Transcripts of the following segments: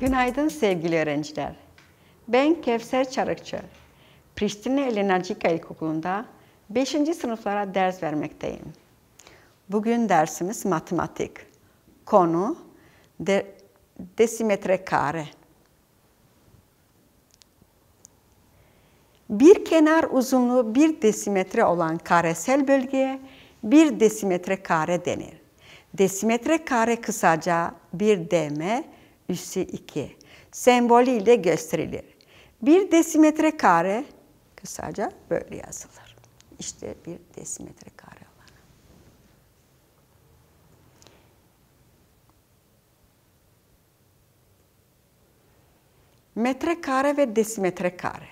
Günaydın sevgili öğrenciler. Ben Kevser Çarıkçı. Priştine Elenacika İlkokulu'nda 5. sınıflara ders vermekteyim. Bugün dersimiz matematik. Konu de, desimetre kare. Bir kenar uzunluğu bir desimetre olan karesel bölgeye bir desimetre kare denir. Desimetre kare kısaca bir DM üssü 2 sembolü ile gösterilir. Bir desimetre kare kısaca böyle yazılır. İşte bir desimetre kare alanı. Metre kare ve desimetre kare.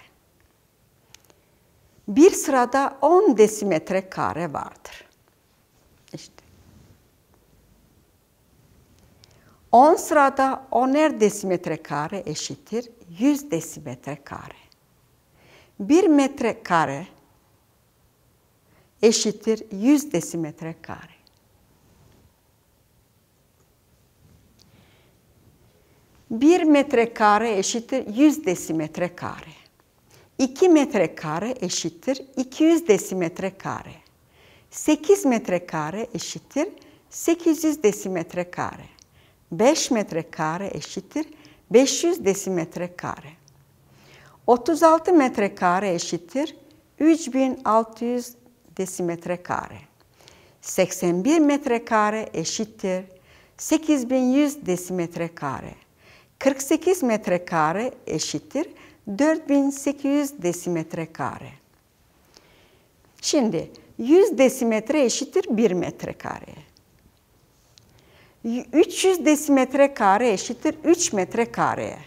Bir sırada 10 desimetre kare vardır. 10 sırada 10'er desimetre kare eşittir 100 desimetre kare. 1 metre kare eşittir 100 desimetre kare. Bir metre kare eşittir 100 desimetre kare. 2 metre kare eşittir 200 desimetre kare. 8 metre kare eşittir 800 desimetre kare. 5 metre kare eşittir 500 desimetre kare. 36 metre kare eşittir 3600 desimetre kare. 81 metre kare eşittir 8100 desimetre kare. 48 metre kare eşittir 4800 desimetre kare. Şimdi 100 desimetre eşittir 1 metre kare. 300 desimetre kare eşittir 3 metre kareye.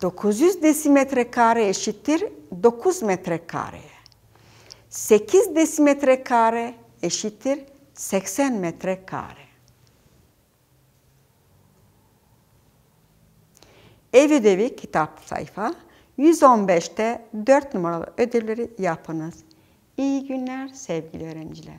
900 desimetre kare eşittir 9 metre kareye. 8 desimetre kare eşittir 80 metre kare. Ev ödevi kitap sayfa 115'te 4 numaralı ödevleri yapınız. İyi günler sevgili öğrenciler.